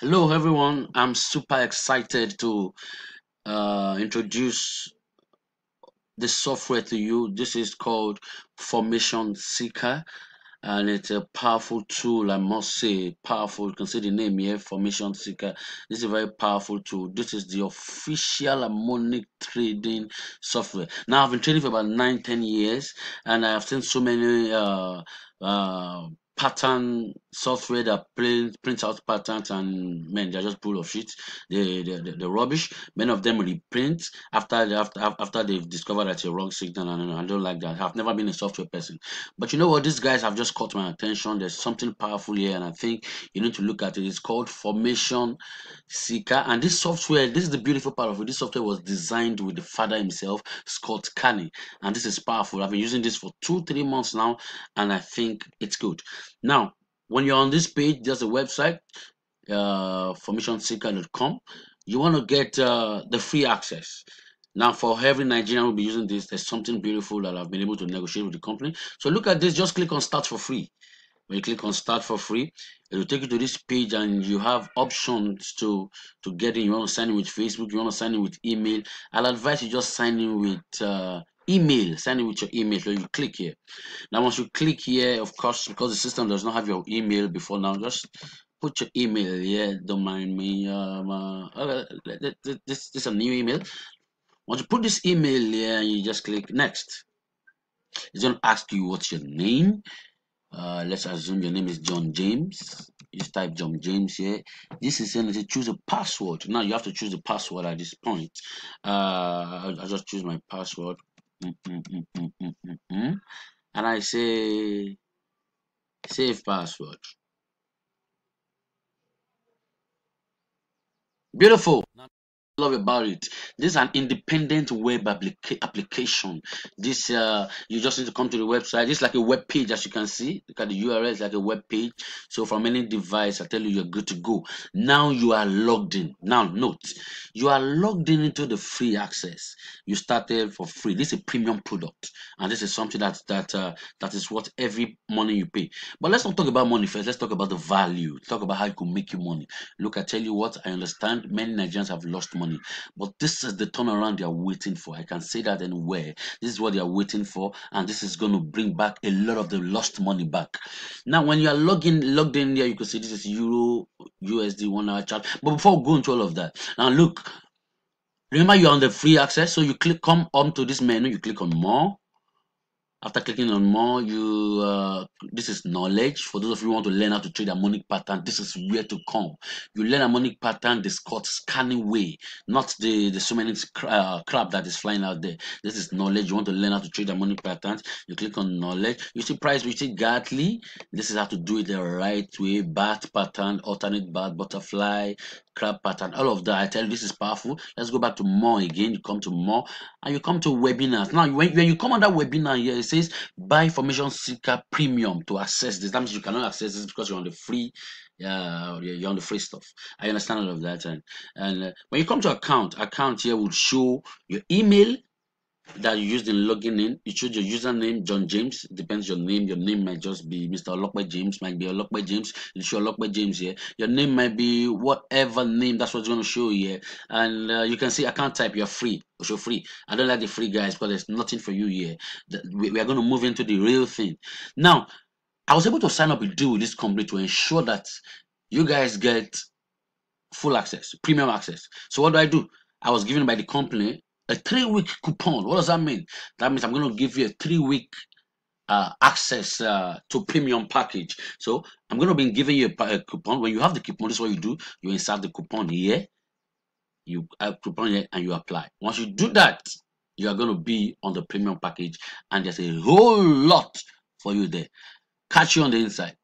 Hello, everyone. I'm super excited to uh, introduce this software to you. This is called Formation Seeker, and it's a powerful tool. I must say, powerful. You can see the name here, Formation Seeker. This is a very powerful tool. This is the official harmonic trading software. Now, I've been trading for about nine, ten years, and I have seen so many. Uh, uh, pattern software that print prints out patterns and man they're just full of shit. They they they're rubbish. Many of them reprint after after after they've discovered that it's a wrong signal and I don't like that. I've never been a software person. But you know what? These guys have just caught my attention. There's something powerful here and i think you need to look at it. It's called formation seeker. And this software this is the beautiful part of it. This software was designed with the father himself scott carney and this is powerful. I've been using this for two three months now and i think it's good now, when you're on this page, there's a website, uh, formationseeker.com. You want to get uh, the free access. Now, for every Nigerian will be using this, there's something beautiful that I've been able to negotiate with the company. So look at this. Just click on Start for free. When you click on Start for free, it will take you to this page, and you have options to to get in. You want to sign in with Facebook. You want to sign in with email. I'll advise you just sign in with uh, email. Sign in with your email. So you click here. Now, once you click here, of course, because the system does not have your email before now, just put your email here. Don't mind me. Um, uh, this, this is a new email. Once you put this email here, you just click next. It's going to ask you what's your name. Uh, let's assume your name is John James. You type John James here. This is saying to choose a password. Now you have to choose a password at this point. Uh, I'll, I'll just choose my password. Mm -mm -mm and I say save password. Beautiful. Love about it. This is an independent web applica application. This uh, you just need to come to the website. It's like a web page, as you can see. Look at the URL. It's like a web page. So from any device, I tell you, you're good to go. Now you are logged in. Now note, you are logged in into the free access. You started for free. This is a premium product, and this is something that that uh, that is what every money you pay. But let's not talk about money first. Let's talk about the value. Talk about how it could make you money. Look, I tell you what. I understand many Nigerians have lost money But this is the turnaround they are waiting for. I can say that anywhere. This is what they are waiting for, and this is going to bring back a lot of the lost money back. Now, when you are logging logged in here, you can see this is Euro USD one hour chart. But before going to all of that, now look. Remember, you're on the free access, so you click come on to this menu, you click on more after clicking on more, you uh, this is knowledge. For those of you who want to learn how to trade harmonic pattern, this is where to come. You learn harmonic pattern the Scott Carney way, not the the so many uh, crap that is flying out there. This is knowledge. You want to learn how to trade harmonic patterns. You click on knowledge. You see price. You see Gartley. This is how to do it the right way. Bat pattern, alternate bat, butterfly, crab pattern. All of that. I tell you, this is powerful. Let's go back to more again. You come to more, and you come to webinars. Now, when, when you come on that webinar here, says buy Formation Seeker Premium to access this. That means you cannot access this because you're on the free uh, you're on the free stuff. I understand all of that. And, and uh, when you come to account, account here will show your email that you used in logging in. You choose your username, John James. Depends your name. Your name might just be Mr. Olokwe James, might be Olokwe James. You show Olokwe James here. Your name might be whatever name. That's what's going to show here. And uh, you can see account type. You're free. Show free. I don't like the free guys because there's nothing for you here. We, we are going to move into the real thing. Now, I was able to sign up a deal with this company to ensure that you guys get full access, premium access. So what do I do? I was given by the company a three week coupon. What does that mean? That means I'm going to give you a three week uh, access uh, to premium package. So I'm going to be giving you a, a, coupon. When you have the coupon, this is what you do. You insert the coupon here. You have coupon here and you apply. Once you do that, you are going to be on the premium package and there's a whole lot for you there. Catch you on the inside.